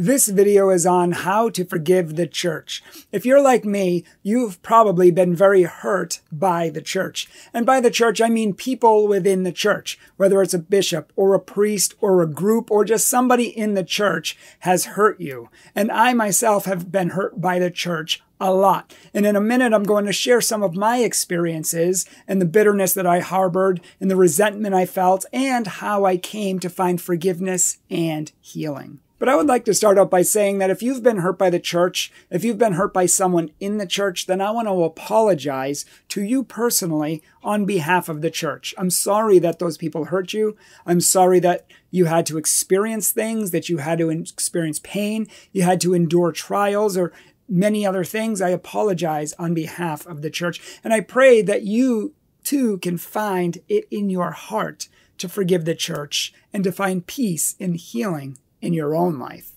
This video is on how to forgive the church. If you're like me, you've probably been very hurt by the church. And by the church, I mean people within the church, whether it's a bishop or a priest or a group or just somebody in the church has hurt you. And I myself have been hurt by the church a lot. And in a minute, I'm going to share some of my experiences and the bitterness that I harbored and the resentment I felt and how I came to find forgiveness and healing. But I would like to start out by saying that if you've been hurt by the church, if you've been hurt by someone in the church, then I want to apologize to you personally on behalf of the church. I'm sorry that those people hurt you. I'm sorry that you had to experience things, that you had to experience pain, you had to endure trials or many other things. I apologize on behalf of the church. And I pray that you too can find it in your heart to forgive the church and to find peace and healing in your own life.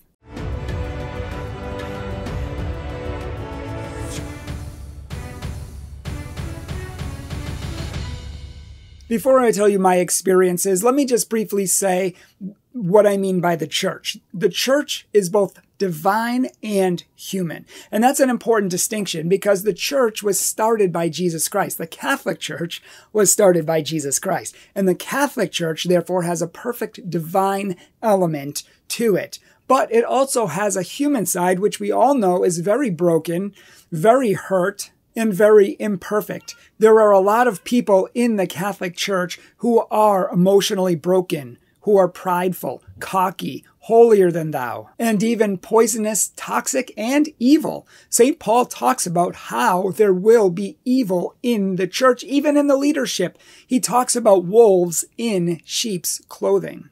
Before I tell you my experiences, let me just briefly say what I mean by the church. The church is both divine and human. And that's an important distinction because the church was started by Jesus Christ. The Catholic Church was started by Jesus Christ. And the Catholic Church, therefore, has a perfect divine element to it. But it also has a human side, which we all know is very broken, very hurt, and very imperfect. There are a lot of people in the Catholic Church who are emotionally broken, who are prideful, cocky, holier than thou, and even poisonous, toxic, and evil. St. Paul talks about how there will be evil in the church, even in the leadership. He talks about wolves in sheep's clothing.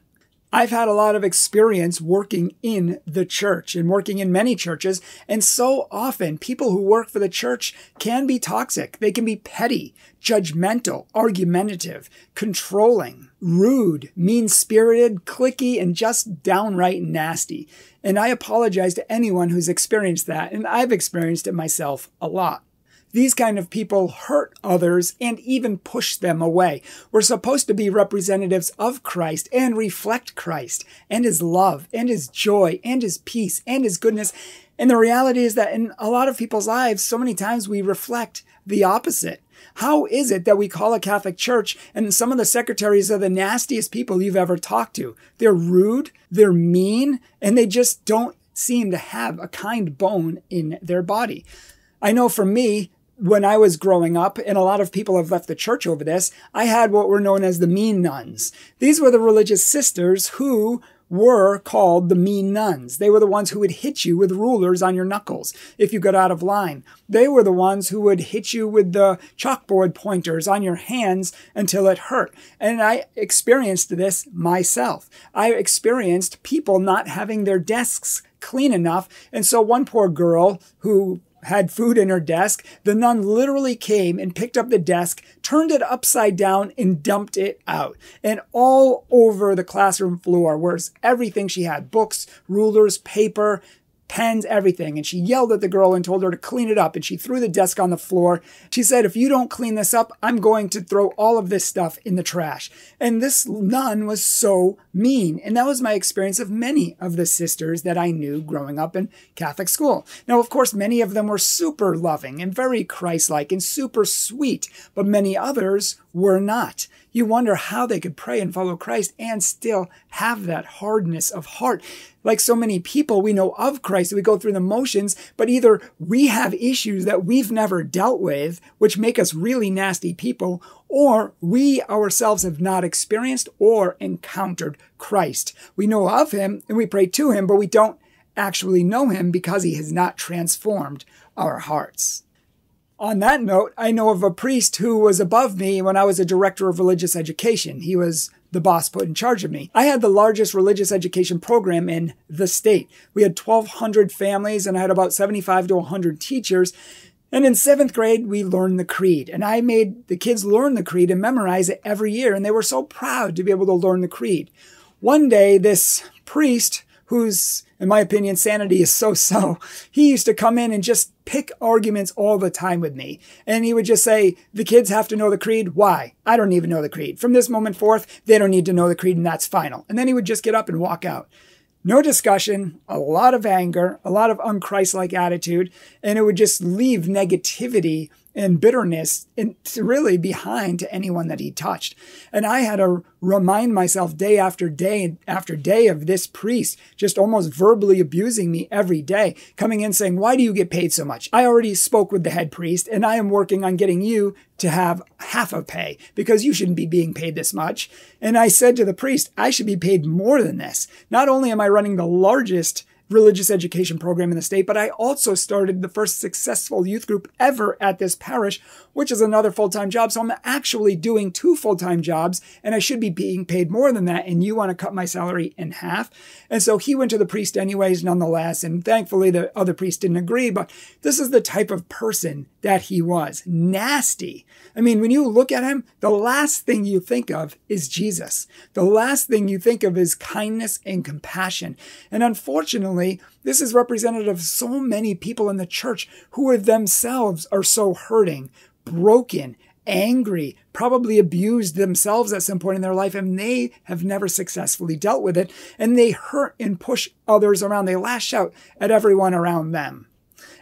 I've had a lot of experience working in the church and working in many churches. And so often people who work for the church can be toxic. They can be petty, judgmental, argumentative, controlling, rude, mean spirited, clicky, and just downright nasty. And I apologize to anyone who's experienced that. And I've experienced it myself a lot. These kind of people hurt others and even push them away. We're supposed to be representatives of Christ and reflect Christ and his love and his joy and his peace and his goodness. And the reality is that in a lot of people's lives, so many times we reflect the opposite. How is it that we call a Catholic church and some of the secretaries are the nastiest people you've ever talked to? They're rude, they're mean, and they just don't seem to have a kind bone in their body. I know for me, when I was growing up, and a lot of people have left the church over this, I had what were known as the mean nuns. These were the religious sisters who were called the mean nuns. They were the ones who would hit you with rulers on your knuckles if you got out of line. They were the ones who would hit you with the chalkboard pointers on your hands until it hurt. And I experienced this myself. I experienced people not having their desks clean enough. And so one poor girl who had food in her desk, the nun literally came and picked up the desk, turned it upside down, and dumped it out. And all over the classroom floor was everything she had books, rulers, paper, pens, everything. And she yelled at the girl and told her to clean it up. And she threw the desk on the floor. She said, If you don't clean this up, I'm going to throw all of this stuff in the trash. And this nun was so mean. And that was my experience of many of the sisters that I knew growing up in Catholic school. Now, of course, many of them were super loving and very Christ like and super sweet, but many others were not. You wonder how they could pray and follow Christ and still have that hardness of heart. Like so many people we know of Christ, we go through the motions, but either we have issues that we've never dealt with, which make us really nasty people, or we ourselves have not experienced or encountered Christ. We know of him and we pray to him, but we don't actually know him because he has not transformed our hearts. On that note, I know of a priest who was above me when I was a director of religious education. He was the boss put in charge of me. I had the largest religious education program in the state. We had 1,200 families and I had about 75 to 100 teachers. And in seventh grade, we learned the creed. And I made the kids learn the creed and memorize it every year. And they were so proud to be able to learn the creed. One day, this priest whose, in my opinion, sanity is so so. He used to come in and just pick arguments all the time with me. And he would just say, the kids have to know the creed. Why? I don't even know the creed. From this moment forth, they don't need to know the creed and that's final. And then he would just get up and walk out. No discussion, a lot of anger, a lot of unchristlike attitude, and it would just leave negativity and bitterness and really behind to anyone that he touched. And I had to remind myself day after day after day of this priest just almost verbally abusing me every day, coming in saying, Why do you get paid so much? I already spoke with the head priest and I am working on getting you to have half of pay because you shouldn't be being paid this much. And I said to the priest, I should be paid more than this. Not only am I running the largest religious education program in the state, but I also started the first successful youth group ever at this parish, which is another full time job. So I'm actually doing two full time jobs and I should be being paid more than that. And you want to cut my salary in half. And so he went to the priest anyways, nonetheless. And thankfully the other priest didn't agree, but this is the type of person that he was. Nasty. I mean, when you look at him, the last thing you think of is Jesus. The last thing you think of is kindness and compassion. And unfortunately, this is representative of so many people in the church who are themselves are so hurting, broken, angry, probably abused themselves at some point in their life, and they have never successfully dealt with it. And they hurt and push others around. They lash out at everyone around them.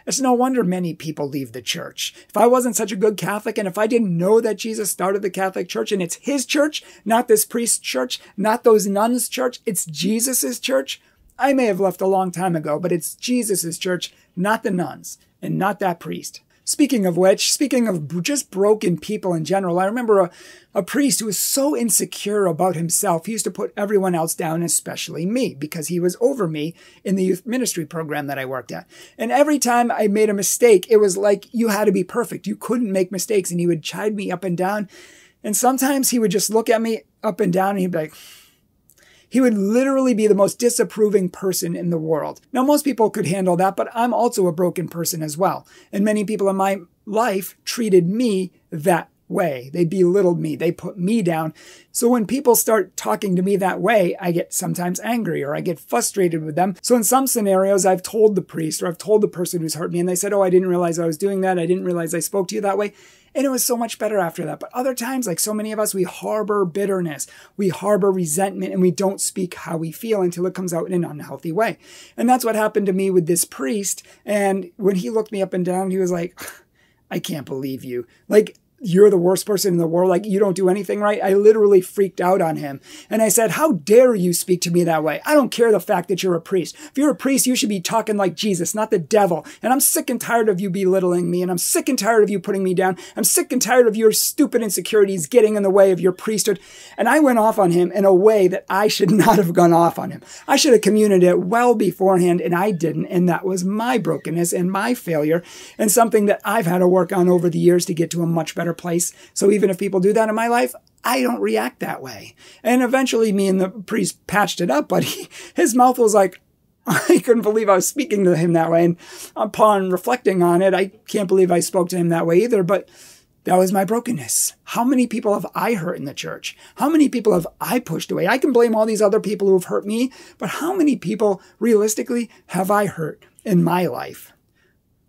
It's no wonder many people leave the church. If I wasn't such a good Catholic and if I didn't know that Jesus started the Catholic Church and it's his church, not this priest's church, not those nuns' church, it's Jesus's church, I may have left a long time ago, but it's Jesus's church, not the nuns and not that priest. Speaking of which, speaking of just broken people in general, I remember a, a priest who was so insecure about himself. He used to put everyone else down, especially me, because he was over me in the youth ministry program that I worked at. And every time I made a mistake, it was like you had to be perfect. You couldn't make mistakes. And he would chide me up and down. And sometimes he would just look at me up and down and he'd be like, he would literally be the most disapproving person in the world. Now, most people could handle that, but I'm also a broken person as well. And many people in my life treated me that way. They belittled me. They put me down. So when people start talking to me that way, I get sometimes angry or I get frustrated with them. So in some scenarios, I've told the priest or I've told the person who's hurt me and they said, Oh, I didn't realize I was doing that. I didn't realize I spoke to you that way. And it was so much better after that. But other times, like so many of us, we harbor bitterness, we harbor resentment, and we don't speak how we feel until it comes out in an unhealthy way. And that's what happened to me with this priest. And when he looked me up and down, he was like, I can't believe you. Like, you're the worst person in the world. Like, you don't do anything right. I literally freaked out on him. And I said, How dare you speak to me that way? I don't care the fact that you're a priest. If you're a priest, you should be talking like Jesus, not the devil. And I'm sick and tired of you belittling me. And I'm sick and tired of you putting me down. I'm sick and tired of your stupid insecurities getting in the way of your priesthood. And I went off on him in a way that I should not have gone off on him. I should have communicated it well beforehand, and I didn't. And that was my brokenness and my failure, and something that I've had to work on over the years to get to a much better better place. So even if people do that in my life, I don't react that way. And eventually me and the priest patched it up, but he, his mouth was like, I couldn't believe I was speaking to him that way. And upon reflecting on it, I can't believe I spoke to him that way either, but that was my brokenness. How many people have I hurt in the church? How many people have I pushed away? I can blame all these other people who have hurt me, but how many people realistically have I hurt in my life?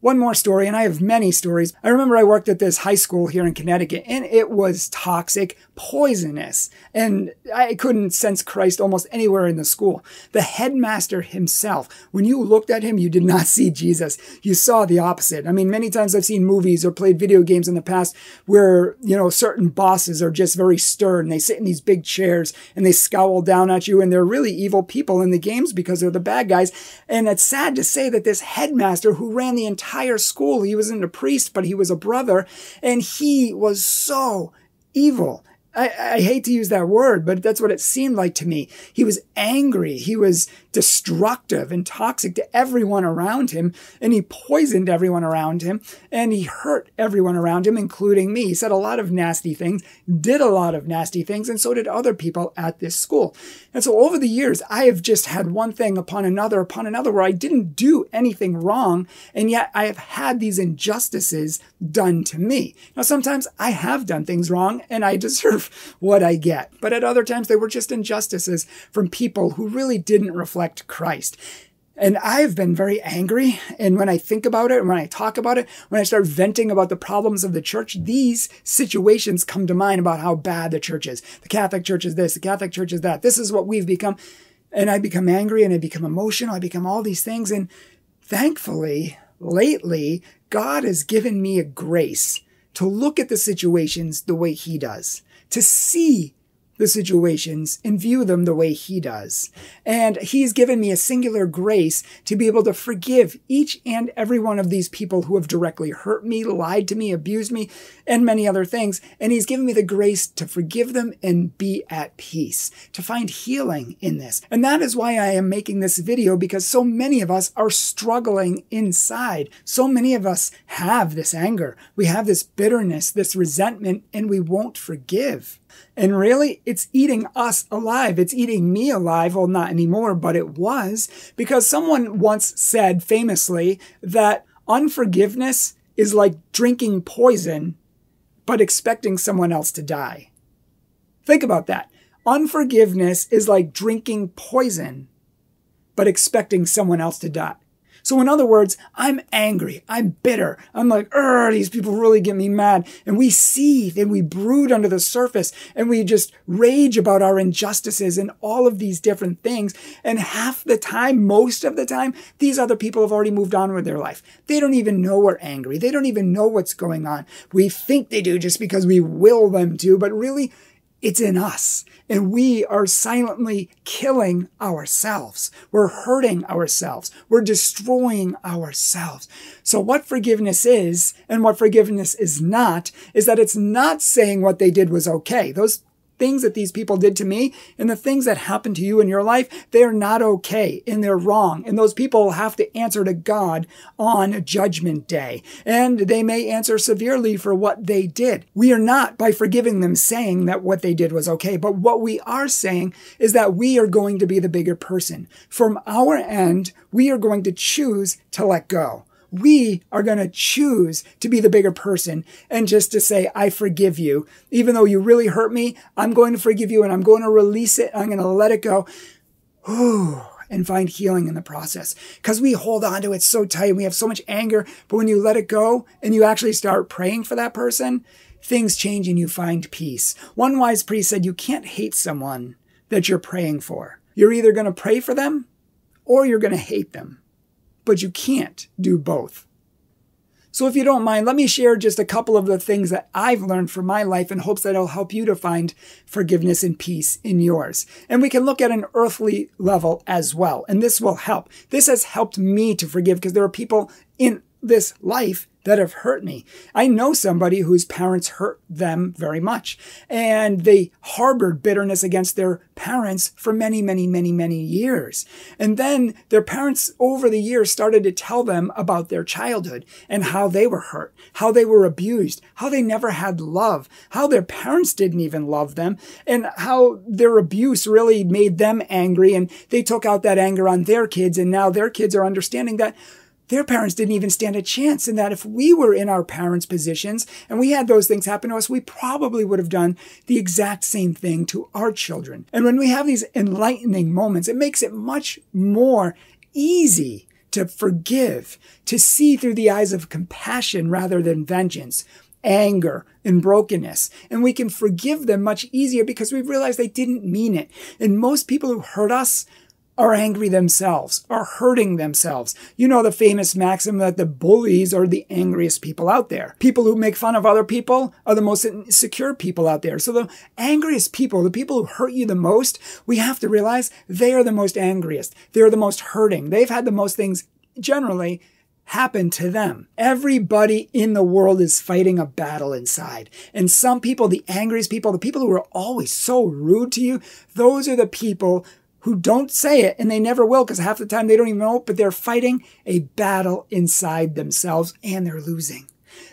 One more story, and I have many stories. I remember I worked at this high school here in Connecticut, and it was toxic, poisonous, and I couldn't sense Christ almost anywhere in the school. The headmaster himself, when you looked at him, you did not see Jesus. You saw the opposite. I mean, many times I've seen movies or played video games in the past where, you know, certain bosses are just very stern. They sit in these big chairs and they scowl down at you, and they're really evil people in the games because they're the bad guys. And it's sad to say that this headmaster who ran the entire entire school. He wasn't a priest, but he was a brother, and he was so evil. I, I, hate to use that word, but that's what it seemed like to me. He was angry. He was destructive and toxic to everyone around him, and he poisoned everyone around him, and he hurt everyone around him, including me. He said a lot of nasty things, did a lot of nasty things, and so did other people at this school. And so over the years, I have just had one thing upon another upon another where I didn't do anything wrong, and yet I have had these injustices done to me. Now, sometimes I have done things wrong, and I deserve what I get. But at other times, they were just injustices from people who really didn't reflect Christ. And I've been very angry. And when I think about it, and when I talk about it, when I start venting about the problems of the church, these situations come to mind about how bad the church is. The Catholic Church is this, the Catholic Church is that. This is what we've become. and I become angry and I become emotional. I become all these things. And thankfully, lately, God has given me a grace to look at the situations the way He does, to see the situations and view them the way he does. And he's given me a singular grace to be able to forgive each and every one of these people who have directly hurt me, lied to me, abused me, and many other things. And he's given me the grace to forgive them and be at peace, to find healing in this. And that is why I am making this video because so many of us are struggling inside. So many of us have this anger. We have this bitterness, this resentment, and we won't forgive. And really, it's eating us alive. It's eating me alive. Well, not anymore, but it was because someone once said famously that unforgiveness is like drinking poison, but expecting someone else to die. Think about that. Unforgiveness is like drinking poison, but expecting someone else to die. So in other words, I'm angry. I'm bitter. I'm like, these people really get me mad. And we seethe and we brood under the surface and we just rage about our injustices and all of these different things. And half the time, most of the time, these other people have already moved on with their life. They don't even know we're angry. They don't even know what's going on. We think they do just because we will them to, but really, it's in us. And we are silently killing ourselves. We're hurting ourselves. We're destroying ourselves. So what forgiveness is and what forgiveness is not is that it's not saying what they did was okay. Those things that these people did to me and the things that happened to you in your life, they're not okay and they're wrong. And those people have to answer to God on judgment day. And they may answer severely for what they did. We are not by forgiving them saying that what they did was okay. But what we are saying is that we are going to be the bigger person. From our end, we are going to choose to let go we are going to choose to be the bigger person and just to say, I forgive you. Even though you really hurt me, I'm going to forgive you and I'm going to release it. I'm going to let it go. Ooh, and find healing in the process. Because we hold on to it so tight and we have so much anger. But when you let it go and you actually start praying for that person, things change and you find peace. One wise priest said, You can't hate someone that you're praying for. You're either going to pray for them or you're going to hate them but you can't do both. So if you don't mind, let me share just a couple of the things that I've learned from my life in hopes that it'll help you to find forgiveness and peace in yours. And we can look at an earthly level as well. And this will help. This has helped me to forgive because there are people in this life that have hurt me. I know somebody whose parents hurt them very much and they harbored bitterness against their parents for many, many, many, many years. And then their parents over the years started to tell them about their childhood and how they were hurt, how they were abused, how they never had love, how their parents didn't even love them and how their abuse really made them angry and they took out that anger on their kids. And now their kids are understanding that their parents didn't even stand a chance in that if we were in our parents' positions and we had those things happen to us, we probably would have done the exact same thing to our children. And when we have these enlightening moments, it makes it much more easy to forgive, to see through the eyes of compassion rather than vengeance, anger and brokenness. And we can forgive them much easier because we realize they didn't mean it. And most people who hurt us are angry themselves, are hurting themselves. You know the famous maxim that the bullies are the angriest people out there. People who make fun of other people are the most insecure people out there. So the angriest people, the people who hurt you the most, we have to realize they are the most angriest. They're the most hurting. They've had the most things generally happen to them. Everybody in the world is fighting a battle inside. And some people, the angriest people, the people who are always so rude to you, those are the people who don't say it and they never will because half the time they don't even know it, but they're fighting a battle inside themselves and they're losing.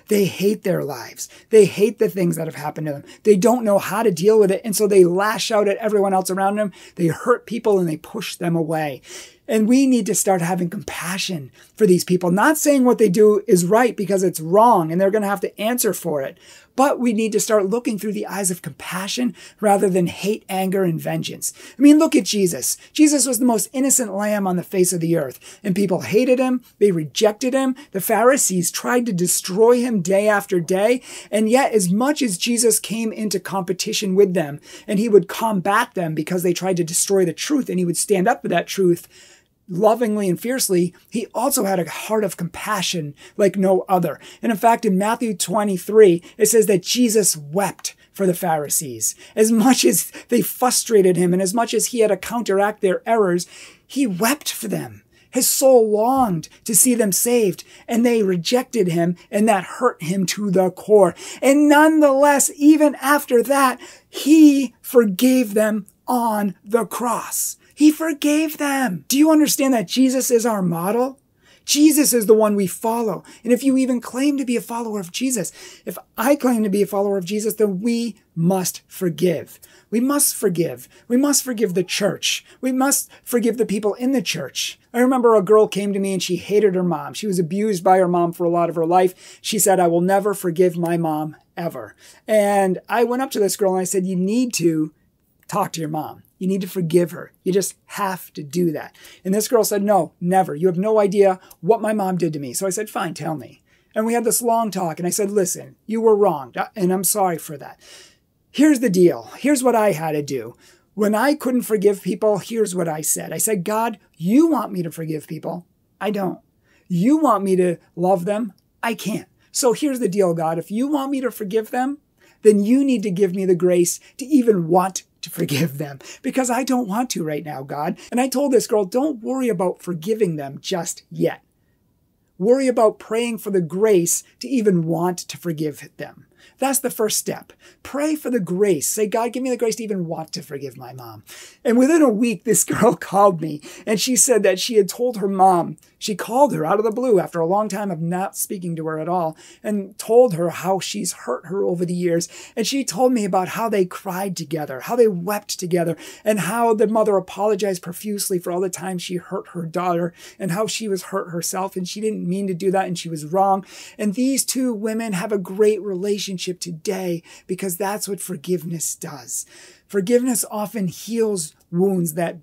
They hate their lives. They hate the things that have happened to them. They don't know how to deal with it. And so they lash out at everyone else around them. They hurt people and they push them away. And we need to start having compassion for these people, not saying what they do is right because it's wrong and they're going to have to answer for it. But we need to start looking through the eyes of compassion rather than hate, anger, and vengeance. I mean, look at Jesus. Jesus was the most innocent lamb on the face of the earth, and people hated him. They rejected him. The Pharisees tried to destroy him day after day. And yet, as much as Jesus came into competition with them and he would combat them because they tried to destroy the truth and he would stand up for that truth, lovingly and fiercely, he also had a heart of compassion like no other. And in fact, in Matthew 23, it says that Jesus wept for the Pharisees. As much as they frustrated him and as much as he had to counteract their errors, he wept for them. His soul longed to see them saved, and they rejected him, and that hurt him to the core. And nonetheless, even after that, he forgave them on the cross. He forgave them. Do you understand that Jesus is our model? Jesus is the one we follow. And if you even claim to be a follower of Jesus, if I claim to be a follower of Jesus, then we must forgive. We must forgive. We must forgive the church. We must forgive the people in the church. I remember a girl came to me and she hated her mom. She was abused by her mom for a lot of her life. She said, I will never forgive my mom ever. And I went up to this girl and I said, You need to talk to your mom. You need to forgive her. You just have to do that. And this girl said, No, never. You have no idea what my mom did to me. So I said, Fine, tell me. And we had this long talk. And I said, Listen, you were wrong. Uh, and I'm sorry for that. Here's the deal. Here's what I had to do. When I couldn't forgive people, here's what I said I said, God, you want me to forgive people. I don't. You want me to love them. I can't. So here's the deal, God. If you want me to forgive them, then you need to give me the grace to even want to forgive them because I don't want to right now, God. And I told this girl, don't worry about forgiving them just yet. Worry about praying for the grace to even want to forgive them. That's the first step. Pray for the grace. Say, God, give me the grace to even want to forgive my mom. And within a week, this girl called me and she said that she had told her mom, she called her out of the blue after a long time of not speaking to her at all and told her how she's hurt her over the years. And she told me about how they cried together, how they wept together, and how the mother apologized profusely for all the time she hurt her daughter and how she was hurt herself and she didn't mean to do that and she was wrong. And these two women have a great relationship today because that's what forgiveness does. Forgiveness often heals wounds that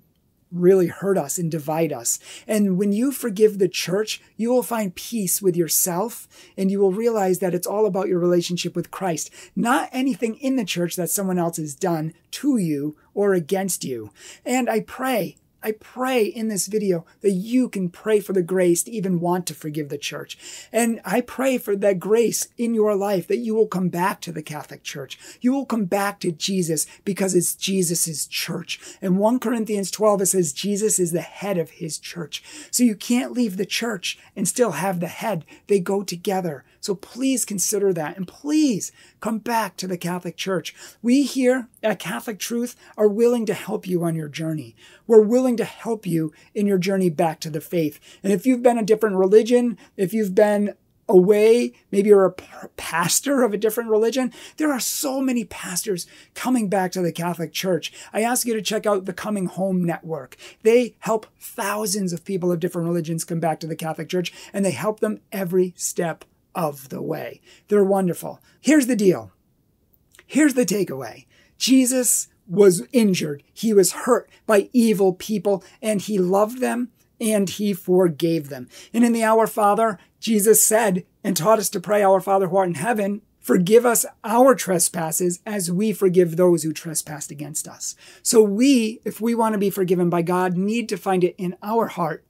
really hurt us and divide us. And when you forgive the church, you will find peace with yourself and you will realize that it's all about your relationship with Christ, not anything in the church that someone else has done to you or against you. And I pray I pray in this video that you can pray for the grace to even want to forgive the church. And I pray for that grace in your life that you will come back to the Catholic Church. You will come back to Jesus because it's Jesus' church. In 1 Corinthians 12, it says Jesus is the head of his church. So you can't leave the church and still have the head. They go together. So please consider that. And please come back to the Catholic Church. We here at Catholic Truth are willing to help you on your journey. We're willing to help you in your journey back to the faith. And if you've been a different religion, if you've been away, maybe you're a pastor of a different religion. There are so many pastors coming back to the Catholic Church. I ask you to check out the Coming Home Network. They help thousands of people of different religions come back to the Catholic Church, and they help them every step of the way. They're wonderful. Here's the deal. Here's the takeaway. Jesus was injured. He was hurt by evil people and he loved them and he forgave them. And in the Our Father, Jesus said and taught us to pray, Our Father who art in heaven, forgive us our trespasses as we forgive those who trespass against us. So we, if we want to be forgiven by God, need to find it in our heart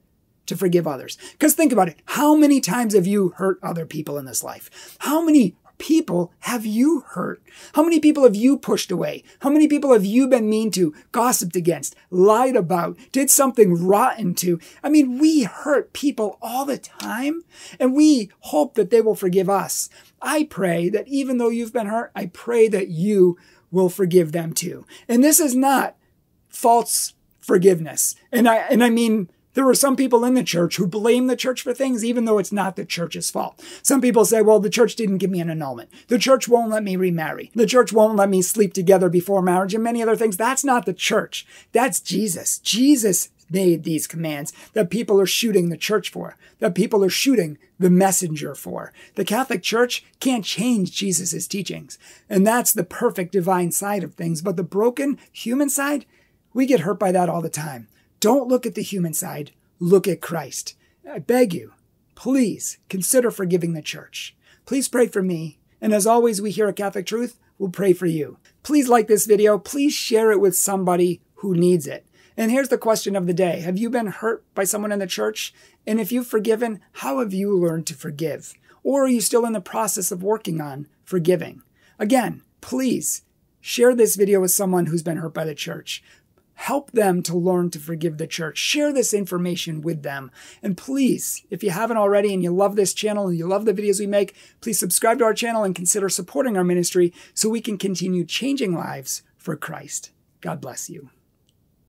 to forgive others. Because think about it. How many times have you hurt other people in this life? How many people have you hurt? How many people have you pushed away? How many people have you been mean to, gossiped against, lied about, did something rotten to? I mean, we hurt people all the time and we hope that they will forgive us. I pray that even though you've been hurt, I pray that you will forgive them too. And this is not false forgiveness. And I, and I mean, there are some people in the church who blame the church for things, even though it's not the church's fault. Some people say, well, the church didn't give me an annulment. The church won't let me remarry. The church won't let me sleep together before marriage and many other things. That's not the church. That's Jesus. Jesus made these commands that people are shooting the church for, that people are shooting the messenger for. The Catholic Church can't change Jesus' teachings. And that's the perfect divine side of things. But the broken human side, we get hurt by that all the time. Don't look at the human side, look at Christ. I beg you, please consider forgiving the church. Please pray for me. And as always, we here at Catholic Truth will pray for you. Please like this video. Please share it with somebody who needs it. And here's the question of the day Have you been hurt by someone in the church? And if you've forgiven, how have you learned to forgive? Or are you still in the process of working on forgiving? Again, please share this video with someone who's been hurt by the church. Help them to learn to forgive the church. Share this information with them. And please, if you haven't already and you love this channel and you love the videos we make, please subscribe to our channel and consider supporting our ministry so we can continue changing lives for Christ. God bless you.